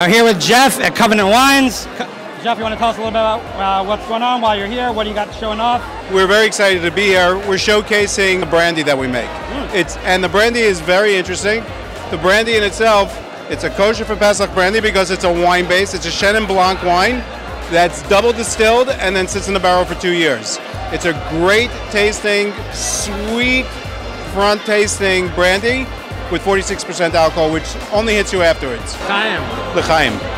I'm here with Jeff at Covenant Wines. Co- Jeff, you want to tell us a little bit about uh, what's going on while you're here? What do you got showing off? We're very excited to be here. We're showcasing the brandy that we make. It's and the brandy is very interesting. The brandy in itself, it's a kosher for Pesach brandy because it's a wine base. It's a Chenin Blanc wine that's double distilled and then sits in the barrel for two years. It's a great tasting, sweet front tasting brandy with 46% alcohol, which only hits you afterwards. Chaim. L'chaim.